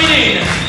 join in.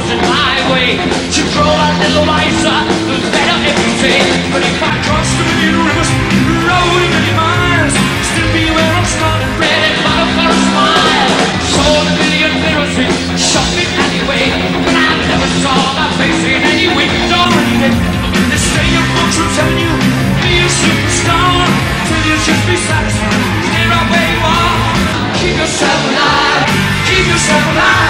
chosen my way To grow a little wiser, the better every day But if I cross the million rivers, road a million miles Still be where I'm starting, bread and butter for a smile. Saw the million mirrors in shopping anyway. But I never saw my face in any window. This day of fortune telling you, be a superstar Till you just be satisfied, stay right where you are ah, Keep yourself alive, keep yourself alive.